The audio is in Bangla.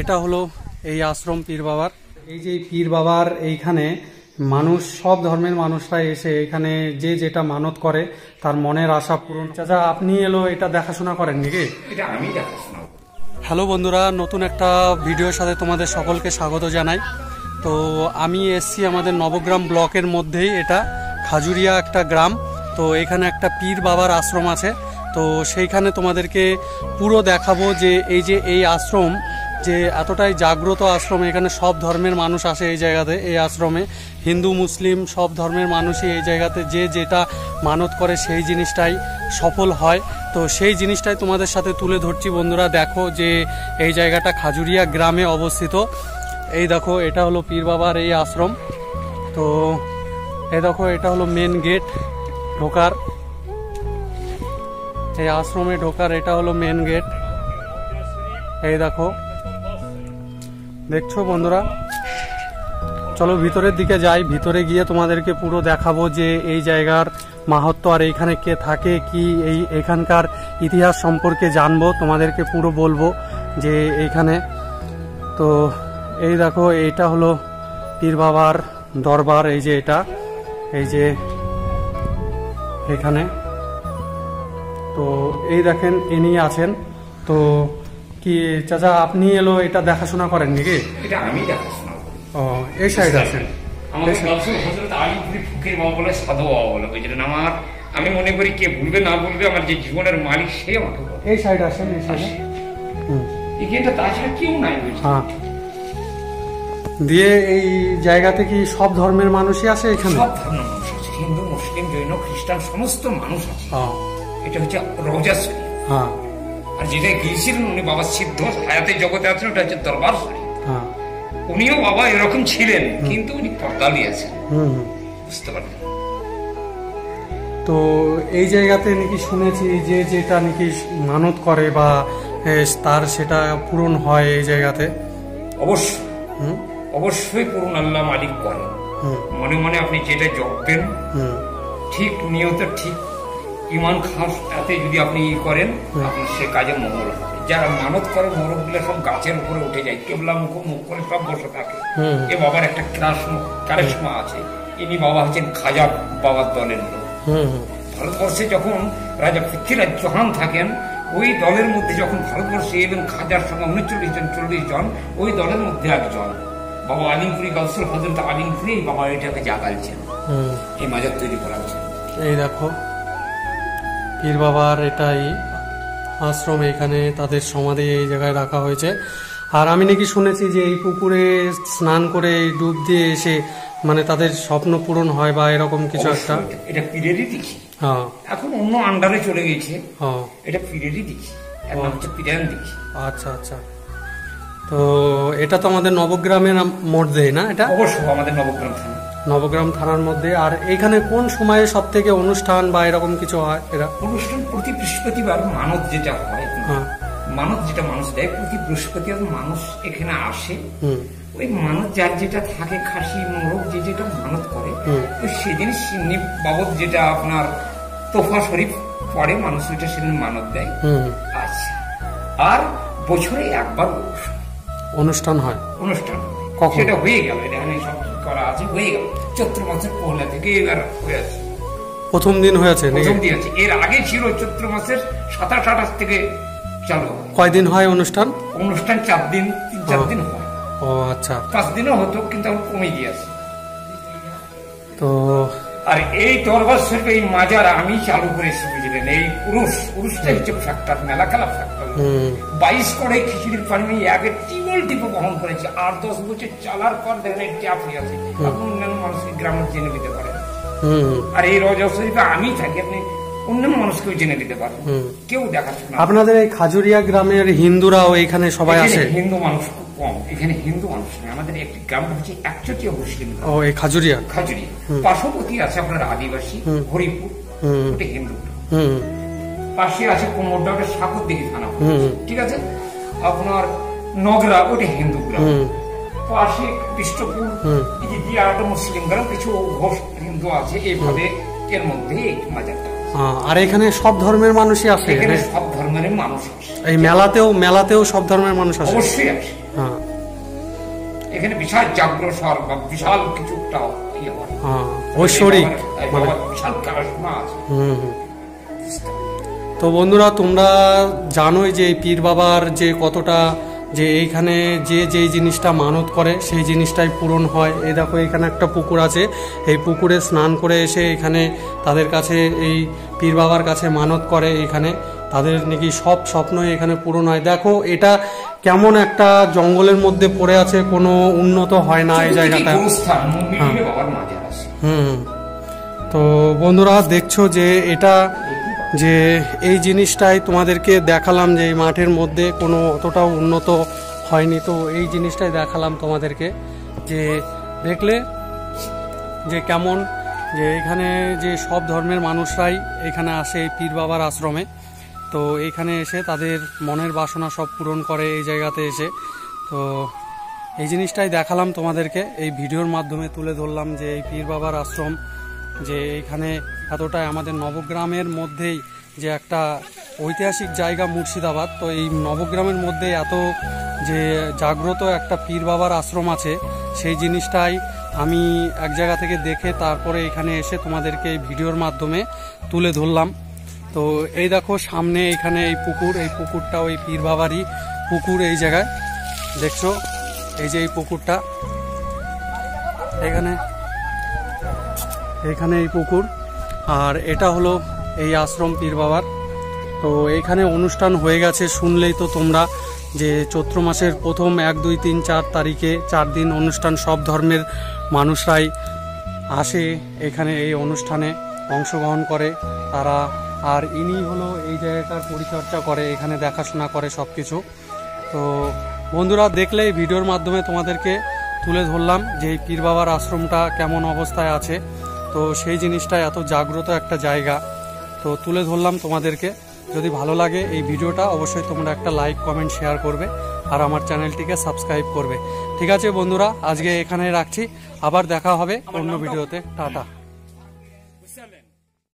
এটা হলো এই আশ্রম পীর বাবার। এই যে পীর বাবার এইখানে মানুষ সব ধর্মের মানুষরা এসে এখানে যে যেটা মানত করে তার মনের আশা পূরণ। চাচা আপনি এলো এটা দেখাশোনা করেন নাকি? এটা আমি দেখাশোনা হ্যালো বন্ধুরা নতুন একটা ভিডিওর সাথে তোমাদের সকলকে স্বাগত জানাই। তো আমি এসছি আমাদের নবগ্রাম ব্লকের মধ্যেই এটা খাজুরিয়া একটা গ্রাম। তো এখানে একটা পীর বাবার আশ্রম আছে। তো সেইখানে তোমাদেরকে পুরো দেখাবো যে এই যে এই আশ্রম যে এতটাই জাগ্রত আশ্রম, এখানে সব ধর্মের মানুষ আসে এই জায়গাতে, এই আশ্রমে। হিন্দু, মুসলিম, সব ধর্মের মানুষই এই জায়গাতে। যে যেটা মানত করে সেই জিনিসটাই সফল হয়। তো সেই জিনিসটাই তোমাদের সাথে তুলে ধরছি বন্ধুরা। দেখো যে এই জায়গাটা খাজুরিয়া গ্রামে অবস্থিত। এই দেখো, এটা হলো পীর বাবার এই আশ্রম। তো এই দেখো, এটা হলো মেন গেট ঢোকার। এই আশ্রমে ঢোকার, এটা হলো মেন গেট এই দেখো দেখছ বন্ধুরা? চলো ভিতরের দিকে যাই। ভিতরে গিয়ে তোমাদেরকে পুরো দেখাবো যে এই জায়গার মাহাত্ম আর এইখানে কে থাকে, কি এই এখানকার ইতিহাস সম্পর্কে জানব। তোমাদেরকে পুরো বলব যে এইখানে। তো এই দেখো এইটা হলো পীর বাবার দরবার, এই যে এটা, এই যে এখানে। তো এই দেখেন, ইনি আছেন। তো কি চাচা আপনি এলো এটা দেখাশোনা করেন নাকি? এটা আমি দেখাশোনা ও এই সাইড আছেন। আমাদের গাছের হজরত আলিপুরি ফকির বাবা বলে সাধু বাবা বলে বুঝলেন আমার আমি মনে করি কে ভুলবে না ভুলবে আমার যে জীবনের মালিক সে আমাকে এই সাইড আসেন এই সাইডে। এখানটা তাছাড়া কেউ নাই হ্যাঁ। দিয়ে এই জায়গাতে কি সব ধর্মের মানুষই আসে এখানে? সব ধর্মের মানুষ আছে। হিন্দু মুসলিম জৈন খ্রিস্টান সমস্ত মানুষ আছে। এটা হচ্ছে রোজা হ্যাঁ। আর যেটা গিয়েছিলেন উনি বাবা সিদ্ধ হায়াতে জগতে আছেন ওটা হচ্ছে দরবার শরীফ হ্যাঁ। উনিও বাবা এরকম ছিলেন কিন্তু উনি পর্দা নিয়েছেন হুম। হুম। বুঝতে পারলেন? তো এই জায়গাতে নাকি শুনেছি যে যেটা নাকি মানত করে বা তার সেটা পূরণ হয় এই জায়গাতে? অবশ্যই। অবশ্যই পূর্ণ আল্লাহ মালিক করে হুম। মনে মনে আপনি যেটা জপবেন হুম। ঠিক নিয়ত ঠিক ইমান খাস এতে যদি আপনি ই করেন আপনার সে কাজে মঙ্গল হবে যারা মানত করে মোরগগুলো সব গাছের উপরে উঠে যায়। কেবলা মুখ মুখ করে সব বসে থাকে। এ বাবার একটা কারিশমা আছে। ইনি বাবা হচ্ছেন খাজা বাবার দলের লোক। ভারতবর্ষে যখন রাজা পৃথ্বীরাজ চৌহান থাকেন ওই দলের মধ্যে যখন ভারতবর্ষে এবং খাজার সঙ্গে উনচল্লিশ জন চল্লিশ জন ওই দলের মধ্যে একজন। বাবা আলিমপুরি গাউসুল হজরত আলিমপুরি বাবা এটাকে জাগালছেন। এই মাজার তৈরি করা হচ্ছে এই দেখো পীর বাবার এটাই আশ্রম এখানে তাদের সমাধি এই জায়গায় রাখা হয়েছে। আর আমি নাকি শুনেছি যে এই পুকুরে স্নান করে ডুব দিয়ে এসে মানে তাদের স্বপ্ন পূরণ হয় বা এরকম কিছু একটা। এটা পীরেরই দিচ্ছি হ্যাঁ। এখন অন্য আন্ডারে চলে গেছে হ্যাঁ। এটা পীরেরই দিচ্ছি আচ্ছা আচ্ছা। তো এটা তো আমাদের নবগ্রামের মধ্যে না এটা? অবশ্যই আমাদের নবগ্রাম থানা। নবগ্রাম থানার মধ্যে। আর এখানে কোন সময়ে সব থেকে অনুষ্ঠান বা এরকম কিছু হয়? এরা অনুষ্ঠান প্রতি বৃহস্পতিবার মানত যেটা হয় হ্যাঁ। মানত যেটা মানুষ দেয় প্রতি বৃহস্পতিবার মানুষ এখানে আসে। ওই মানত যার যেটা থাকে খাসি মোরগ যে যেটা মানত করে। ওই সেদিন সিন্নি বাবদ যেটা আপনার তোফা শরীফ পরে মানুষ ওইটা সেদিন মানত দেয়। আচ্ছা। আর বছরে একবার অনুষ্ঠান। হয়। অনুষ্ঠান। কখন? সেটা হয়ে গেল এটা সব করা আছে হয়ে গেল। চৈত্র মাসের পহলা থেকে এবার প্রথম দিন হয়েছে প্রথম দিয়ে আছে। এর আগে ছিল চৈত্র মাসের সাতাশ আঠাশ থেকে চালু কয়দিন হয় অনুষ্ঠান? অনুষ্ঠান চার দিন তিন চার দিন হয়। ও আচ্ছা। পাঁচ দিনও হতো কিন্তু এখন কমে গিয়েছে। তো আর এই দরবার শরীফ এই মাজার আমি চালু করেছি বুঝলেন? এই পুরুষ পুরুষটা হচ্ছে ফ্যাক্টর মেলা খেলা ফ্যাক্টর বাইশ করে খিচুড়ির পানি টিবল টিপে বহন করেছি। আর দশ বছর চালার পর দেখেন ট্যাপ হয়ে আছে। আপনি অন্যান্য মানুষকে গ্রামের জেনে দিতে পারেন। আর এই রজা শরীফে আমি থাকি আপনি অন্যান্য মানুষকেও জেনে দিতে। কেউ দেখাশোনা আপনাদের এই খাজুরিয়া গ্রামের হিন্দুরাও এখানে সবাই আসে হিন্দু মানুষ খুব কম। এখানে হিন্দু মানুষ নেই। আমাদের একটি গ্রাম হচ্ছে একচটিয়া মুসলিম ও এই খাজুরিয়া? খাজুরি পার্শ্ববর্তী আছে আপনার আদিবাসী হরিপুর ওটা হিন্দু গ্রাম। পাশে আছে কোমরটা সাগর দিকে থানা ঠিক আছে? আপনার নগরা ওটা হিন্দু গ্রাম পাশে যে আরেকটা মুসলিম গ্রাম কিছু ঘোষ হিন্দু আছে এইভাবে এর মধ্যে মাজারটা আর এখানে সব ধর্মের মানুষই আসে এখানে এখানে? সব ধর্মের মানুষ আসে। এই মেলাতেও মেলাতেও সব ধর্মের মানুষ আসে। অবশ্যই আসে। হ্যাঁ। এখানে বিশাল জাগ্রসর বা বিশাল কিছু একটা ইয়ে হয়। হ্যাঁ ঐশ্বরিক মানে বিশাল আছে। হুম। তো বন্ধুরা তোমরা জানোই যে পীর বাবার যে কতটা যে এইখানে যে যেই জিনিসটা মানত করে সেই জিনিসটাই পূরণ হয়। এই দেখো এখানে একটা পুকুর আছে। এই পুকুরে স্নান করে এসে এখানে তাদের কাছে এই পীর বাবার কাছে মানত করে এখানে। তাদের নাকি সব স্বপ্নই এখানে পূরণ হয়। দেখো এটা কেমন একটা জঙ্গলের মধ্যে পড়ে আছে কোনো উন্নত হয় না এই জায়গাটা। আছে হুম। তো বন্ধুরা দেখছ যে এটা যে এই জিনিসটাই তোমাদেরকে দেখালাম যে এই মাঠের মধ্যে কোনো অতটাও উন্নত হয়নি। তো এই জিনিসটাই দেখালাম তোমাদেরকে যে দেখলে যে কেমন যে এখানে যে সব ধর্মের মানুষরাই এখানে আসে এই পীর বাবার আশ্রমে। তো এখানে এসে তাদের মনের বাসনা সব পূরণ করে এই জায়গাতে এসে। তো এই জিনিসটাই দেখালাম তোমাদেরকে। এই ভিডিওর মাধ্যমে তুলে ধরলাম যে এই পীর বাবার আশ্রম যে এখানে এতটাই আমাদের নবগ্রামের মধ্যেই যে একটা ঐতিহাসিক জায়গা মুর্শিদাবাদ। তো এই নবগ্রামের মধ্যে এত যে জাগ্রত একটা পীর বাবার আশ্রম আছে, সেই জিনিসটাই আমি এক জায়গা থেকে দেখে তারপরে এখানে এসে তোমাদেরকে এই ভিডিওর মাধ্যমে তুলে ধরলাম। তো এই দেখো সামনে এখানে এই পুকুর, এই পুকুরটা ওই পীর বাবারই পুকুর এই জায়গায়। দেখছ? এই যে এই পুকুরটা। এখানে এখানে এই পুকুর। আর এটা হলো এই আশ্রম পীর বাবার। তো এখানে অনুষ্ঠান হয়ে গেছে, শুনলেই তো তোমরা যে চৈত্র মাসের প্রথম এক, দুই, তিন, চার তারিখে চার দিন অনুষ্ঠান সব ধর্মের মানুষরাই আসে এখানে এই অনুষ্ঠানে অংশগ্রহণ করে। তারা আর ইনি হলো এই জায়গাটার পরিচর্যা করে, এখানে দেখাশোনা করে সব কিছু তো বন্ধুরা দেখলে ভিডিওর মাধ্যমে তোমাদেরকে তুলে ধরলাম যে এই পীর বাবার আশ্রমটা কেমন অবস্থায় আছে। তো সেই জিনিসটা এত জাগ্রত একটা জায়গা। তো তুলে ধরলাম তোমাদেরকে। যদি ভালো লাগে এই ভিডিওটা অবশ্যই তোমরা একটা লাইক কমেন্ট শেয়ার করবে আর আমার চ্যানেলটিকে সাবস্ক্রাইব করবে। ঠিক আছে বন্ধুরা আজকে এখানে রাখছি। আবার দেখা হবে অন্য ভিডিওতে। টাটা।